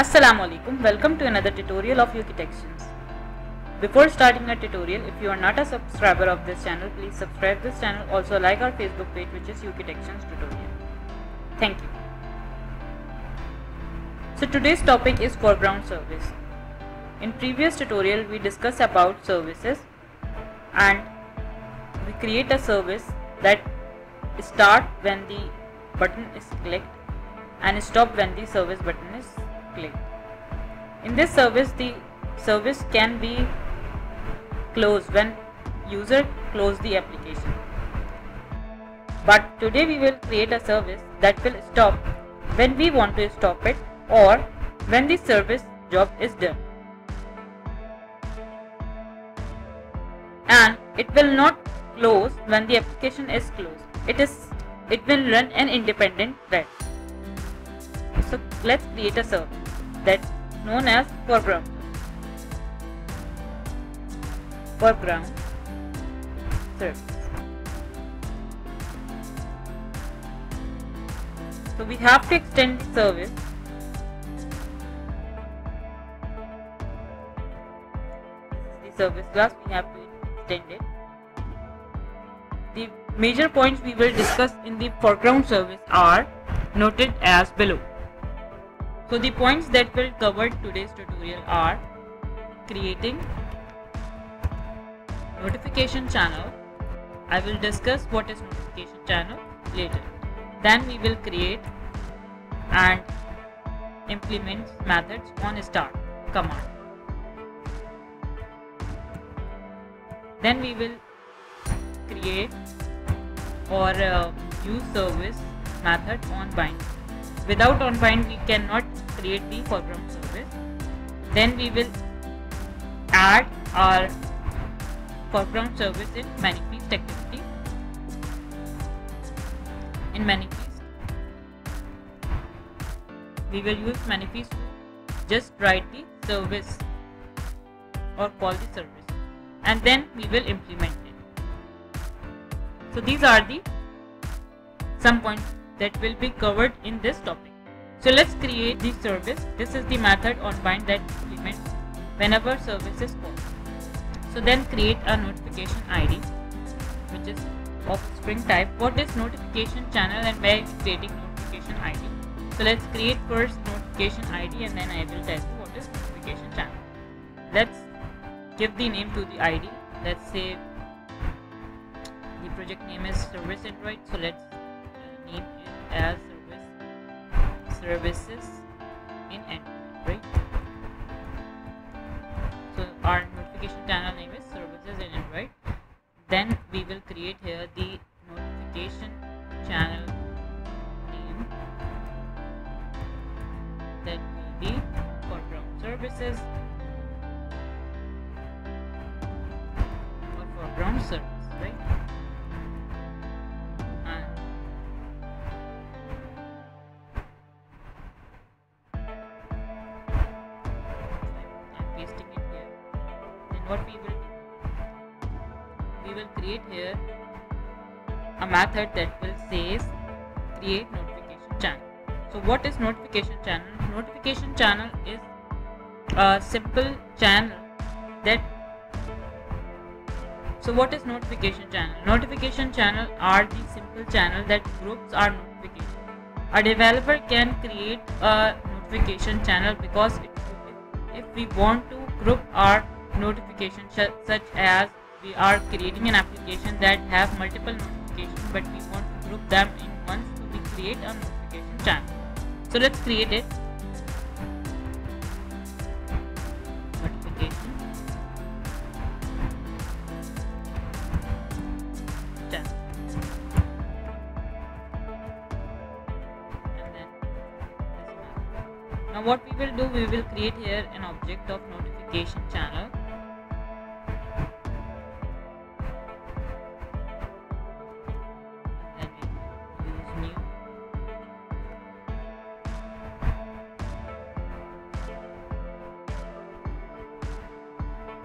Assalamu alaikum. Welcome to another tutorial of UKTechians. Before starting our tutorial, if you are not a subscriber of this channel, please subscribe this channel. Also like our Facebook page which is UKTechians tutorial. Thank you. So today's topic is foreground service. In previous tutorial we discussed about services and we create a service that start when the button is clicked and stop when the service button is In this service the service can be closed when user close the application. But today we will create a service that will stop when we want to stop it or when the service job is done. And it will not close when the application is closed. It is it will run an independent thread. So let's create a service that's known as foreground. Foreground service. So we have to extend the service the service class we have to extend it. The major points we will discuss in the foreground service are noted as below. So the points that will cover today's tutorial are creating notification channel. I will discuss what is notification channel later. Then we will create and implement methods on start command. Then we will create or uh, use service method on bind. Without on bind we cannot create the foreground service. Then we will add our foreground service in manifest activity. In manifest we will use manifest to just write the service or call the service and then we will implement it. So these are the some points that will be covered in this topic. So let's create the service. This is the method on bind that implements whenever service is called. So then create a notification ID which is of string type. What is notification channel and where is creating notification ID? So let's create first notification ID and then I will tell you what is notification channel. Let's give the name to the ID. Let's say the project name is service android. So let's name it as services in android, right? So our notification channel name is services in android. Then we will create here the notification channel name that will be foreground services or foreground service, what we will do? We will create here a method that will says create notification channel. So what is notification channel? Notification channel is a simple channel that so what is notification channel? Notification channel are the simple channel that groups our notification. A developer can create a notification channel because if we want to group our notification such as we are creating an application that have multiple notifications but we want to group them in one so we create a notification channel. So let's create it. Notification channel. And then. Now what we will do, we will create here an object of notification channel.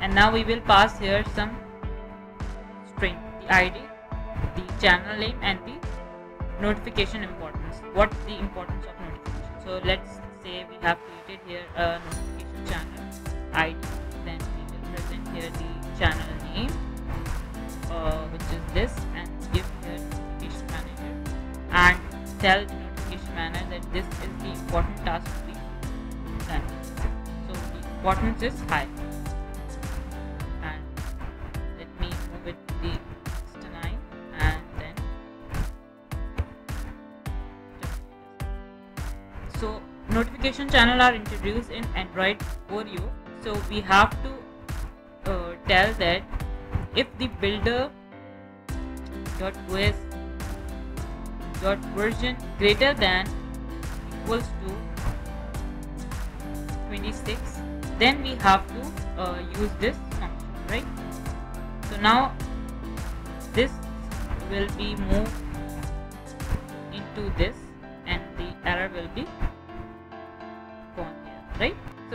And now we will pass here some string the id the channel name and the notification importance. What the importance of notification? So let's say we have created here a notification channel id then we will present here the channel name uh, which is this and give here notification manager. And tell the notification manager that this is the important task to be done. So the importance is high so notification channel are introduced in android oreo so we have to uh, tell that if the builder dot os dot version greater than equals to 26 then we have to uh, use this function right? So now this will be moved into this and the error will be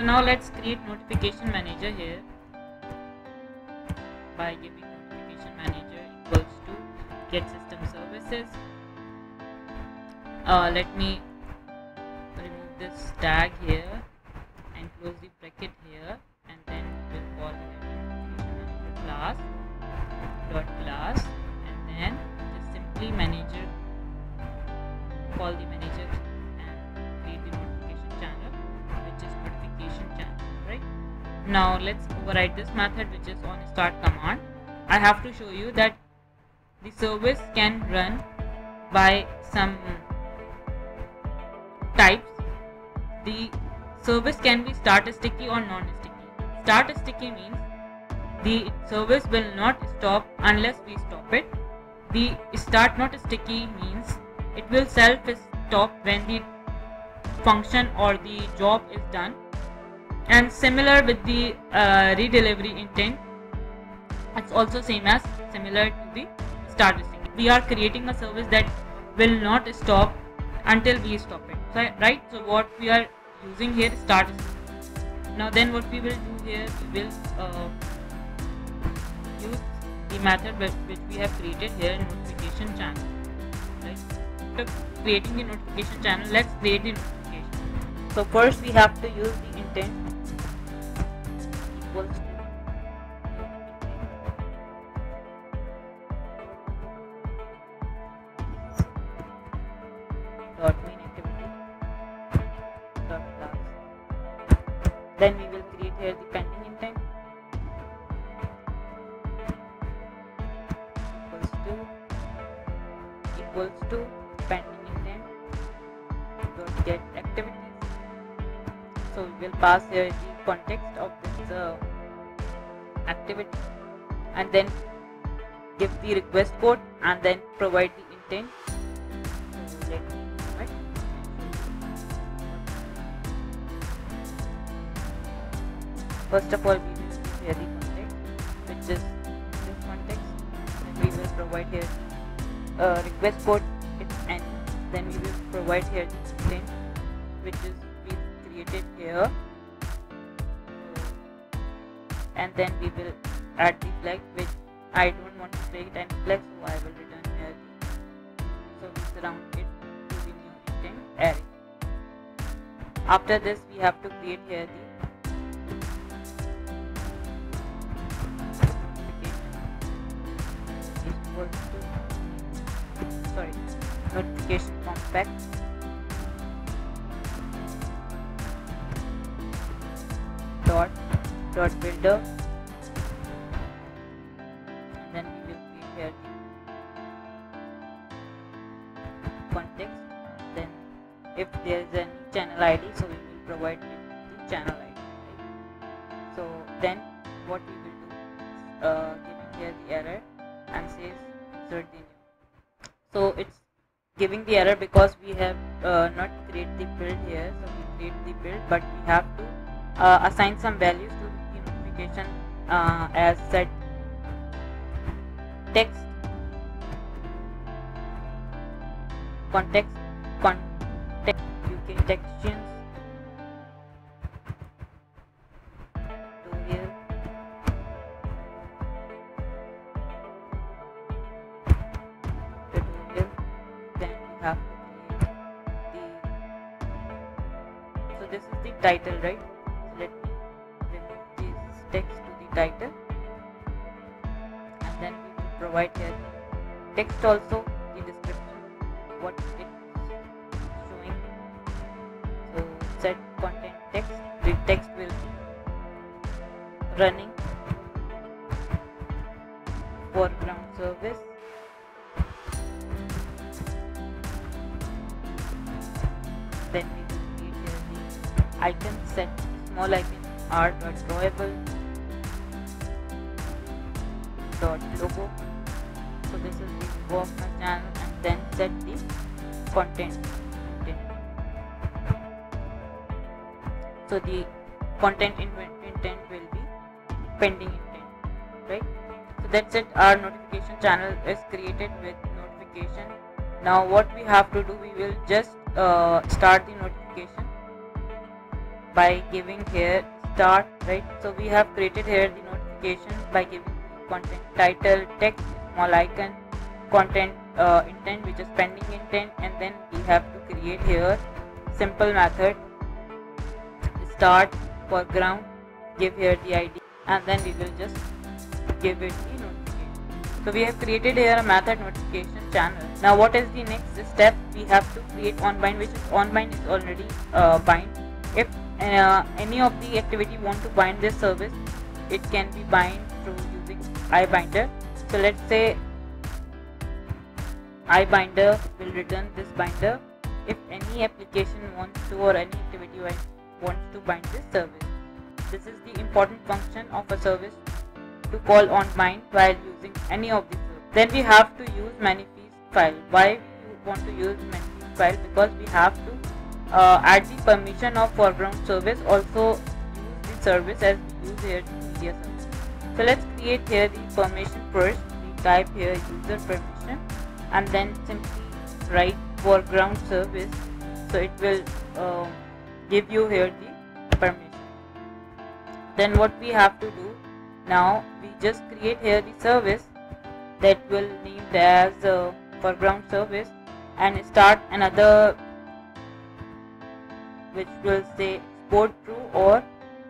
so now let's create notification manager here. By giving notification manager equals to get system services. Uh, let me remove this tag here and close the bracket here and then we'll call manager class dot class and then just simply manager call the manager now let's override this method which is on start command. I have to show you that the service can run by some types. The service can be start sticky or non sticky. Start sticky means the service will not stop unless we stop it. The start not sticky means it will self stop when the function or the job is done and similar with the uh, redelivery intent it's also same as similar to the start sticky we are creating a service that will not stop until we stop it. So, right so what we are using here start sticky. now then what we will do here we will uh, use the method which we have created here in notification channel. Right? After creating the notification channel let's create the notification. So first we have to use the intent then we will create here the pending intent equals to equals to pending intent dot get activities. So we will pass here the context of this uh, activity and then give the request code and then provide the intent it. First of all, we will give here the context, which is this context. Then we will provide here the uh, request code, its n. Then we will provide here the intent, which is we created here. And then we will add the flag, which I don't want to create any flag, so I will return here. So we surround it to the new intent array. After this, we have to create here the sorry notification compat dot dot builder and then we will create here the context. Then if there is any channel id so we will provide the channel id right? so then what we will do uh, giving here the error and says insert the new. So it's giving the error because we have uh, not create the build here. So we create the build but we have to uh, assign some values to notification uh, as set text. Context. Context. UKTechians tutorial tutorial then we have to the so this is the title right also the description what it's showing. So set content text. The text will be running. Foreground service. Then we will create the icon set. Small icon. Are drawable. Dot logo this is the logo of my channel and then set the content. So the content intent will be pending intent right? So that's it. Our notification channel is created with notification. Now what we have to do we will just uh, start the notification by giving here start right? So we have created here the notification by giving content title text small icon content uh, intent which is pending intent and then we have to create here simple method. Start foreground give here the id and then we will just give it the notification. So we have created here a method notification channel. Now what is the next step? We have to create onbind which is onbind is already uh, bind. If uh, any of the activity want to bind this service it can be bind through using iBinder so let's say iBinder will return this binder. If any application wants to or any activity wants to bind this service. This is the important function of a service to call on bind while using any of these then we have to use manifest file. Why we want to use manifest file? Because we have to uh, add the permission of foreground service. Also use the service as we use here the media service so let's create here the permission first. We type here user permission and then simply write foreground service. So it will uh, give you here the permission. Then what we have to do now we just create here the service that will named as uh, foreground service and start another which will say export true or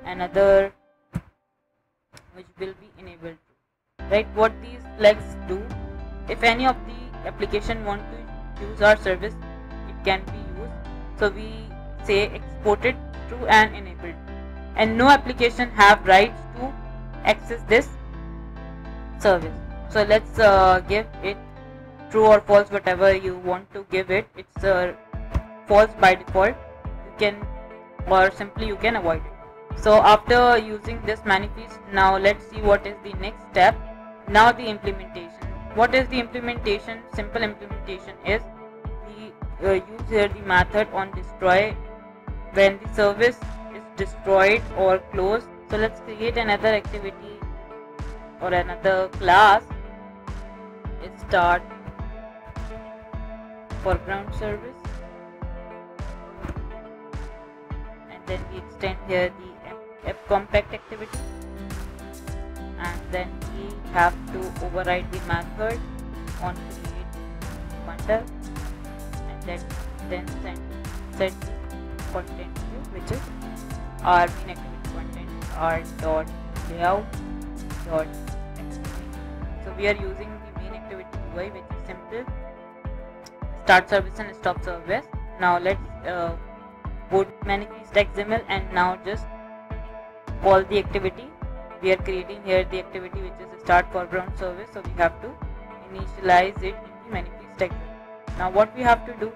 another which will be enabled. True right what these flags do if any of the application want to use our service it can be used. So we say exported to and enabled. And no application have rights to access this service. So let's uh, give it true or false whatever you want to give it. It's uh, false by default. You can or simply you can avoid it so after using this manifest now let's see what is the next step. Now the implementation. What is the implementation? Simple implementation is we uh, use here the method on destroy. When the service is destroyed or closed so let's create another activity or another class. Start foreground service. And then we extend here the app compat activity. And then we have to override the method on create bundle. And then then send set content view which is our main activity content our dot layout dot activity. so we are using the main activity UI which is simple. Start service and stop service. Now let's uh, go to manifest XML and now just call the activity. We are creating here the activity which is start foreground service so we have to initialize it in the manifest XML now what we have to do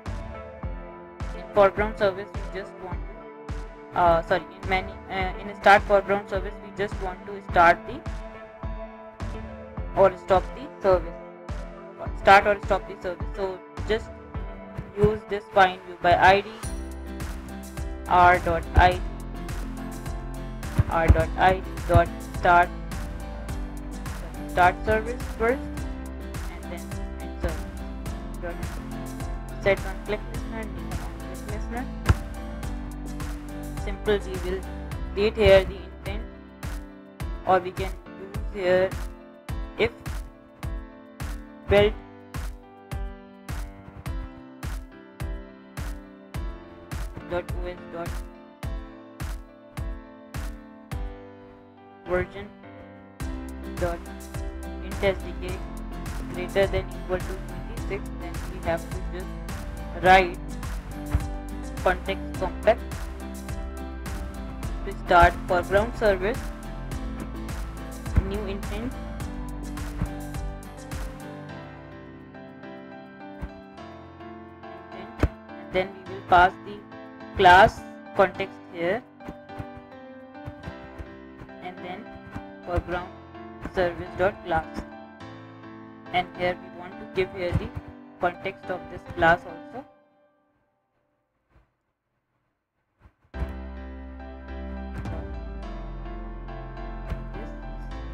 in foreground service we just want to uh, sorry in many uh, in start foreground service we just want to start the or stop the service start or stop the service so just use this find view by id r dot id r dot id dot start start service first and then end service set on click listener name on click listener simple we will create here the intent or we can use here if build dot os dot version dot int sdk greater than equal to 26 then we have to just write context complex to start foreground service new intent. Intent then we will pass the class context here service dot class. And here we want to give here the context of this class also.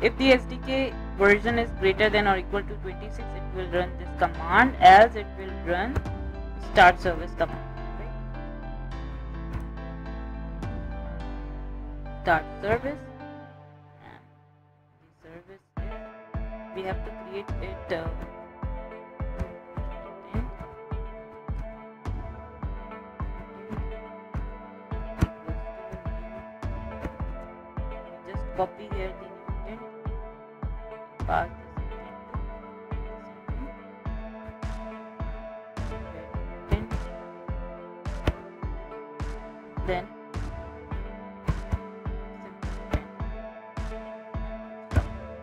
If the SDK version is greater than or equal to 26 it will run this command as it will run start service command start service we have to create it uh, just copy here the new intent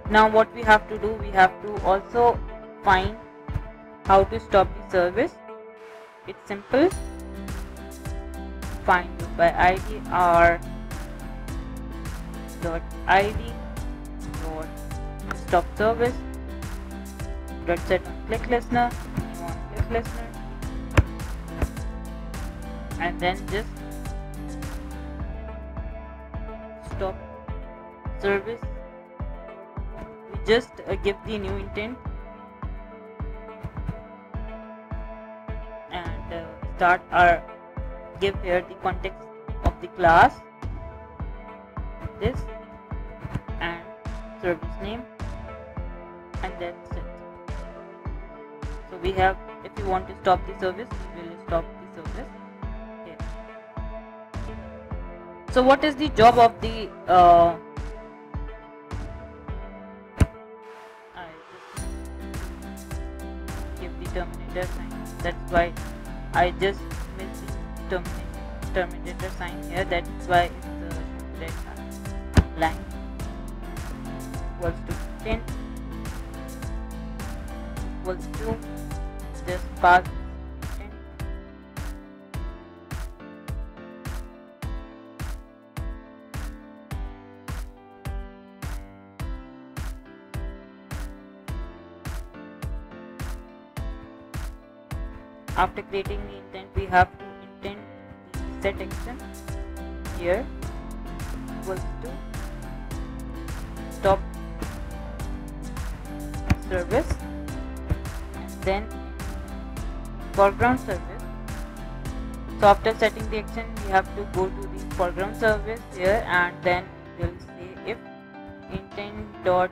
now what we have to do we have to also find how to stop the service. It's simple. Find loop by id r dot id dot stop service dot set on click listener want click listener and then just stop service just uh, give the new intent. And uh, start our give here the context of the class. This and service name and that's it so we have if you want to stop the service we will stop the service. Here so what is the job of the uh, terminator sign. That's why I just missed the terminator, sign here. That's why it's uh, red line. Equals to 10 equals to just pass after creating the intent we have to intent the set action. Here equals to stop service. Then foreground service. So after setting the action we have to go to the foreground service here and then we'll say if intent dot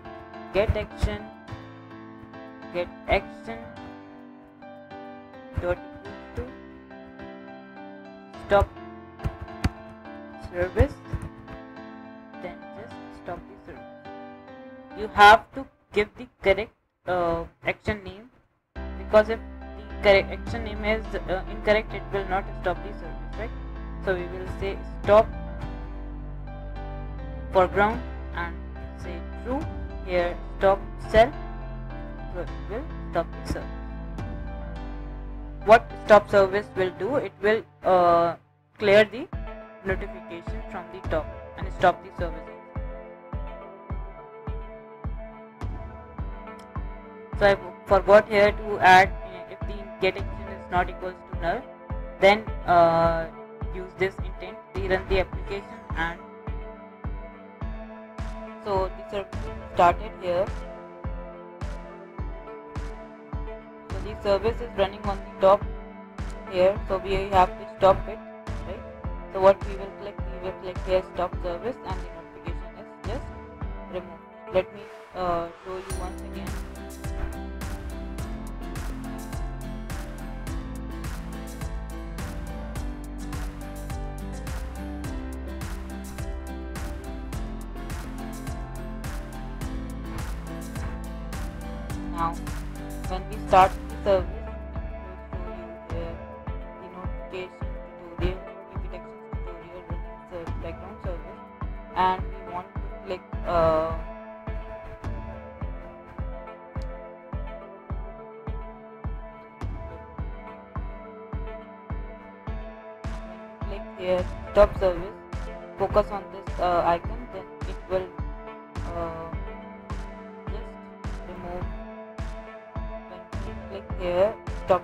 get action get action dot equals to stop service then just stop the service. You have to give the correct uh, action name because if the correct action name is uh, incorrect it will not stop the service right? So we will say stop foreground and say true. Here stop cell so it will stop the service what stop service will do it will uh, clear the notification from the top and stop the service. So I forgot here to add if the get action is not equals to null then uh, use this intent rerun the application and so the service started here service is running on the top here so we have to stop it right? So what we will click we will click here stop service and the notification is just removed. Let me uh, show you once again. Now when we start service show you the notification tutorial tutorial background service and we want to click uh, click here stop service stop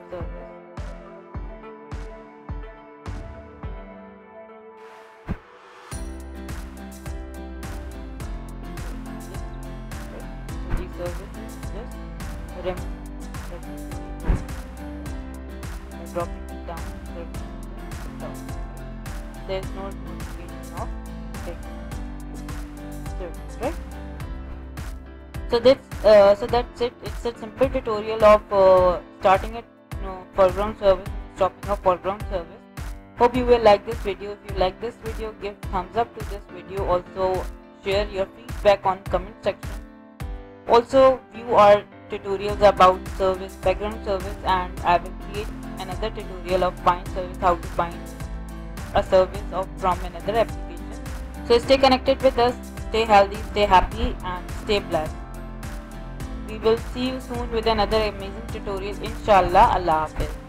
service dropping it down there's no? Notification of service right? So that's uh, so that's it. It's a simple tutorial of uh, starting a you know, foreground service stopping a foreground service. Hope you will like this video. If you like this video give thumbs up to this video. Also share your feedback on comment section. Also view our tutorials about service background service and i will create another tutorial of find service how to find a service of from another application. So stay connected with us stay healthy stay happy and stay blessed we will see you soon with another amazing tutorial. Inshallah allah hafiz